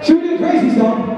Shoot it crazy, son.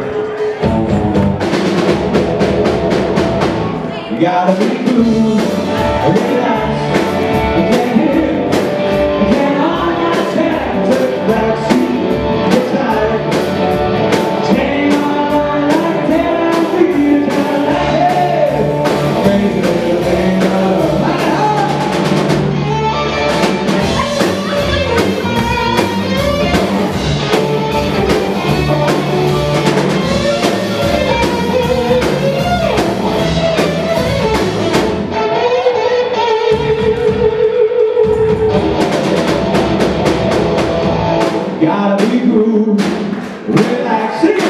gotta be blue. Gotta be cool. Relaxing.